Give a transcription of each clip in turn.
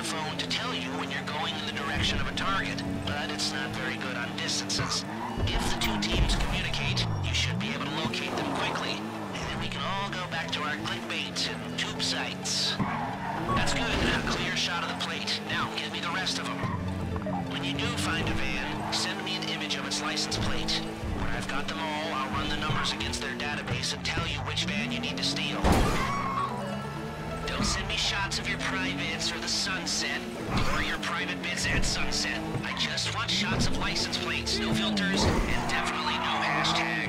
your phone to tell you when you're going in the direction of a target, but it's not very good on distances. If the two teams communicate, you should be able to locate them quickly, and then we can all go back to our clickbait and tube sites. That's good. A clear shot of the plate. Now, give me the rest of them. When you do find a van, send me an image of its license plate. When I've got them all, I'll run the numbers against their database and tell you which van you need to steal. Your privates or the sunset, or your private bits at sunset. I just want shots of license plates, no filters, and definitely no hashtags.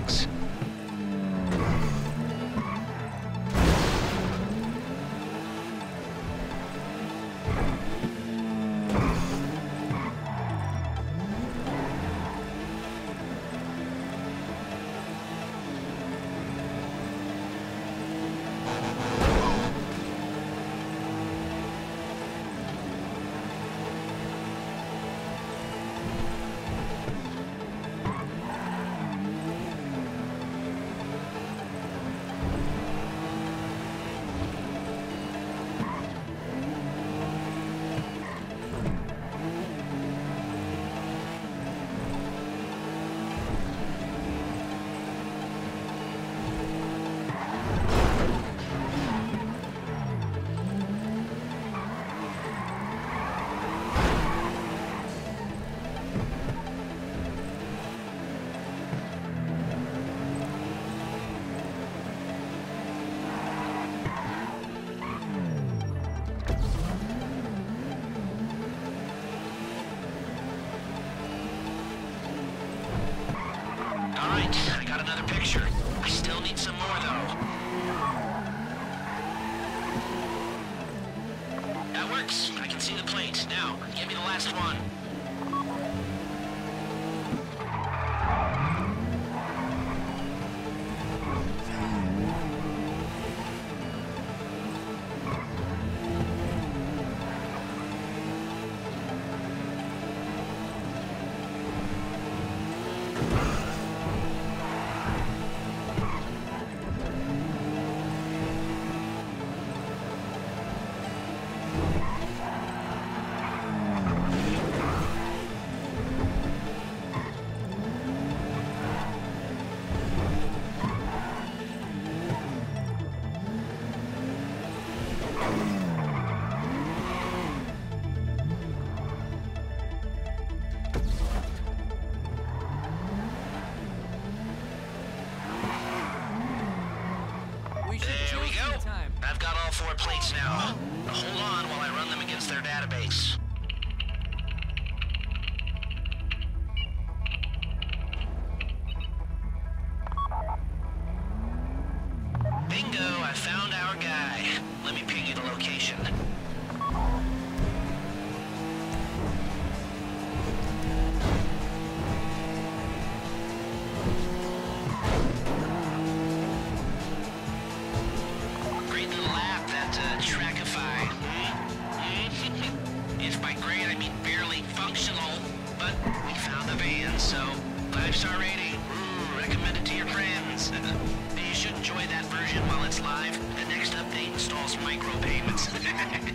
I've got all four plates now. Hold on while I run them against their database. Installs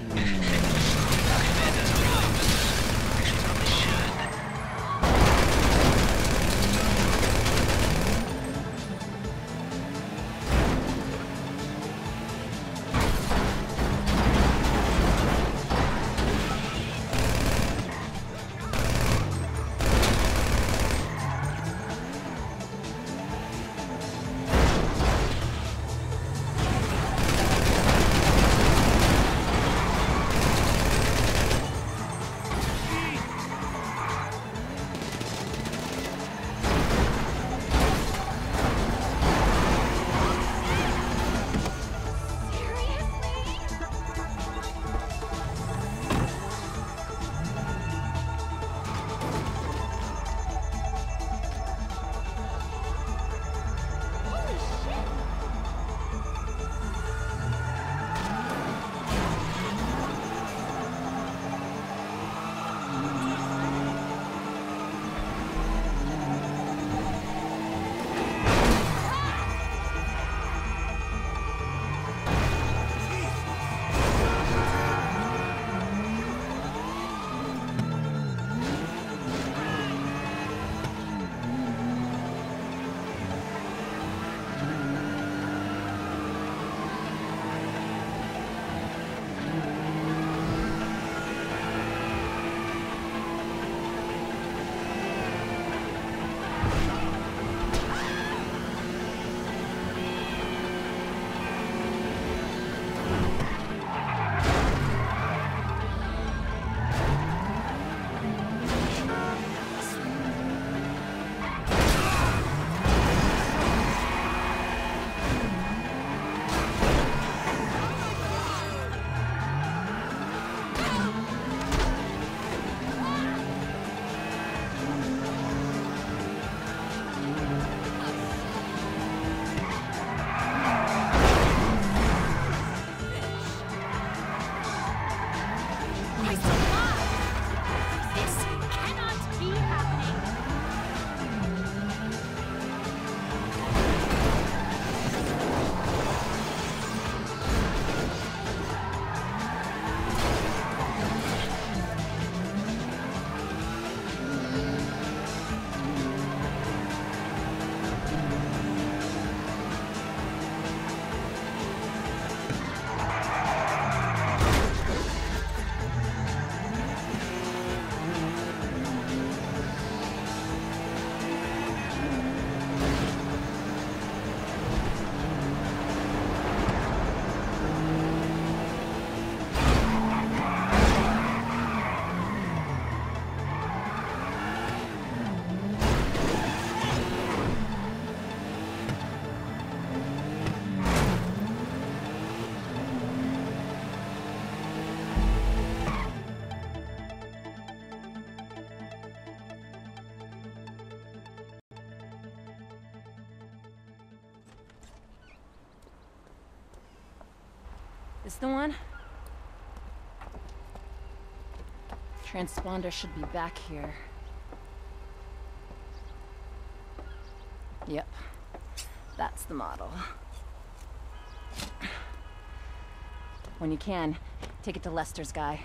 This the one? Transponder should be back here. Yep. That's the model. When you can, take it to Lester's guy.